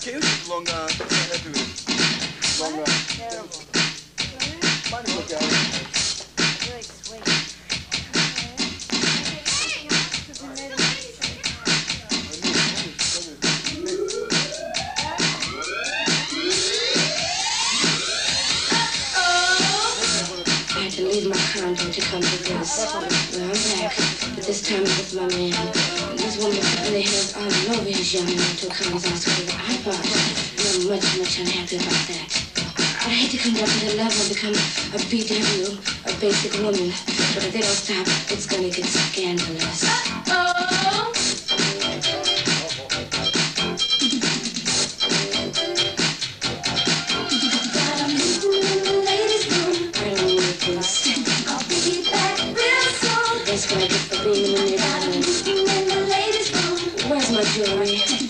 Cute long uh, hair to it. Long uh, Terrible. mine is okay. Really sweet. I had to leave my condo to come to this. Well, I'm back, but this time with my man. This woman put their hands all over his young man to comes out to the iPod. I'm much, much unhappy about that. I hate to come down to the level and become a BW, a basic woman. But if they don't stop, it's gonna get scandalous. I делаем.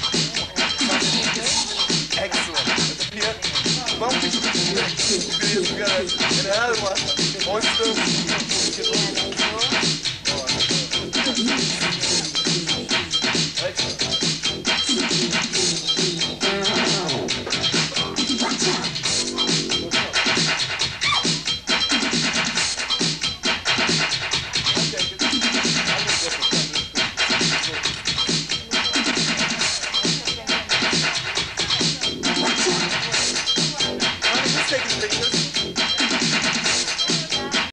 these guys. And the other one, Oyster,